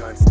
guns.